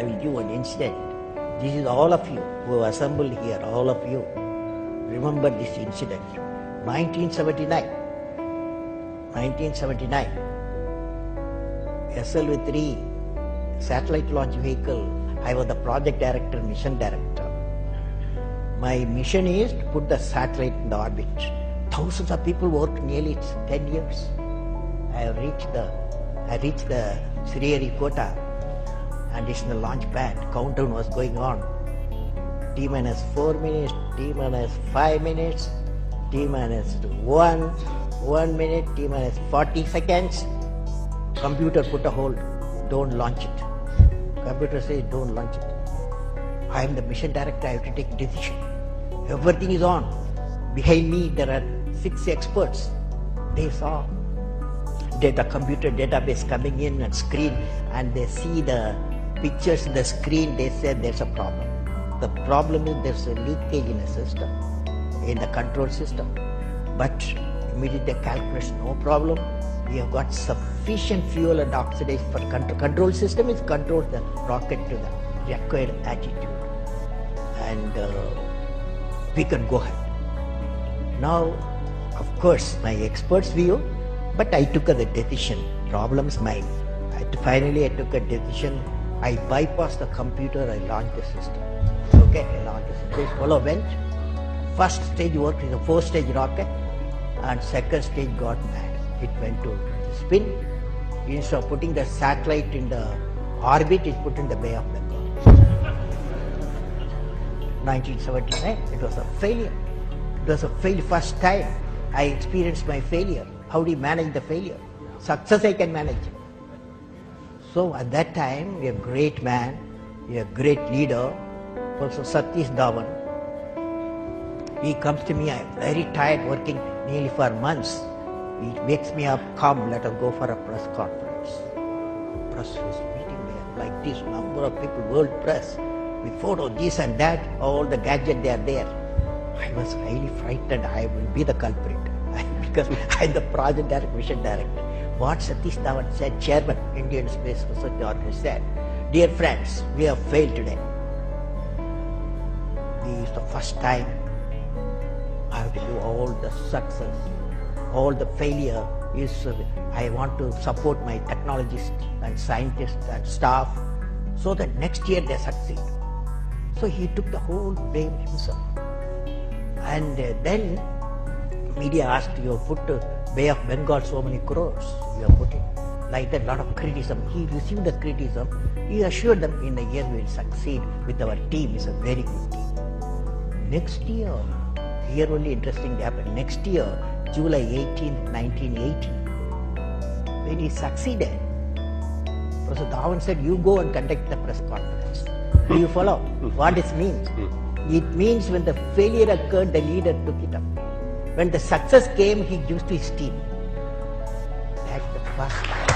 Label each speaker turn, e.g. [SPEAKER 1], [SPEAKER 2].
[SPEAKER 1] you an incident. This is all of you who have assembled here, all of you. Remember this incident. 1979. 1979. SLV-3 satellite launch vehicle. I was the project director, mission director. My mission is to put the satellite in the orbit. Thousands of people worked nearly 10 years. I have reached the, I reached the Sriharikota and the launch pad. Countdown was going on. T minus 4 minutes, T minus 5 minutes, T minus 1, 1 minute, T minus 40 seconds. Computer put a hold, don't launch it. Computer says don't launch it. I am the mission director, I have to take decision. Everything is on. Behind me there are six experts. They saw data computer database coming in and screen and they see the pictures in the screen, they said there's a problem. The problem is there's a leakage in the system, in the control system. But immediately calculation, no problem. We have got sufficient fuel and oxidation for control. Control system is control the rocket to the required altitude. And uh, we can go ahead. Now, of course, my expert's view, but I took a decision. Problem's mine. I, finally, I took a decision. I bypassed the computer. I launched the system. Okay, I launched the system. This fellow went. First stage worked in a four-stage rocket, and second stage got mad. It went to spin. Instead of putting the satellite in the orbit, it put in the Bay of Bengal. 1979, it was a failure. It was a failure. First time I experienced my failure. How do you manage the failure? Success I can manage. So at that time, a great man, a great leader, also Satish Dhawan. He comes to me, I'm very tired working nearly for months. He wakes me up, come, let us go for a press conference. Press is meeting there, like this number of people, world press, with photo, this and that, all the gadget they are there. I was highly frightened, I will be the culprit. because I'm the project director, mission director. What Satish Dhawan said, chairman, Indian Space Research Organization said, Dear friends, we have failed today. This is the first time I have to do all the success, all the failure is, uh, I want to support my technologists and scientists and staff so that next year they succeed. So he took the whole blame himself. And uh, then media asked, you have put uh, Bay of Bengal so many crores, you have put it. Like that, lot of criticism. He received the criticism. He assured them in a year we will succeed with our team. It's a very good team. Next year, here only interesting happened. Next year, July 18, 1980, when he succeeded, Professor Dhawan said, you go and conduct the press conference. Do you follow what it means? It means when the failure occurred, the leader took it up. When the success came, he used his team. That's the first time.